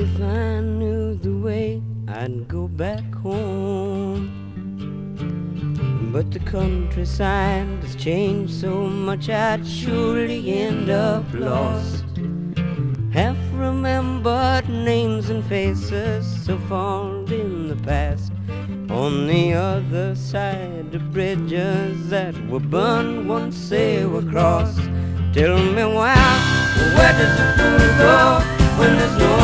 If I knew the way, I'd go back home. But the countryside has changed so much, I'd surely end up lost. Half remembered names and faces so far in the past. On the other side, the bridges that were burned once they were crossed. Tell me why, where does the fool go when there's no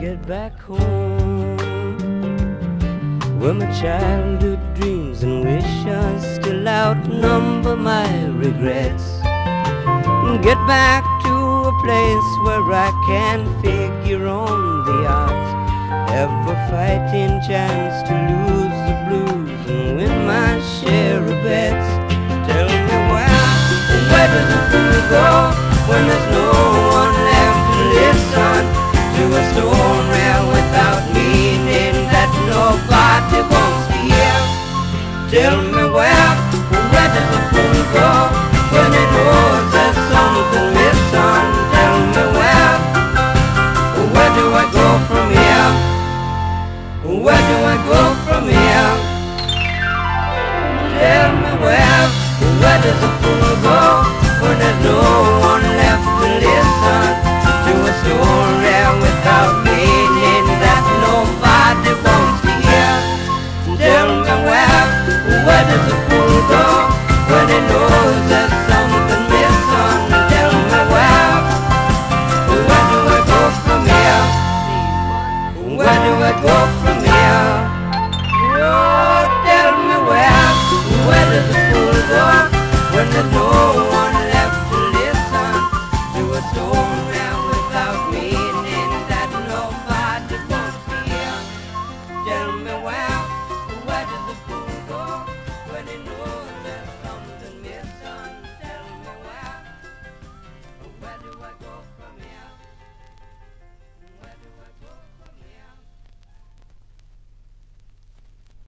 get back home? Where my childhood dreams and wishes still outnumber my regrets. Get back to a place where I can figure on the odds. Have a fighting chance to lose the blues and win my share of bets. Tell me where, where does fool go do I go from here? Oh, tell me where, where does the fool go when there's no one left to listen to a song now without meaning that nobody wants to hear? Tell me where.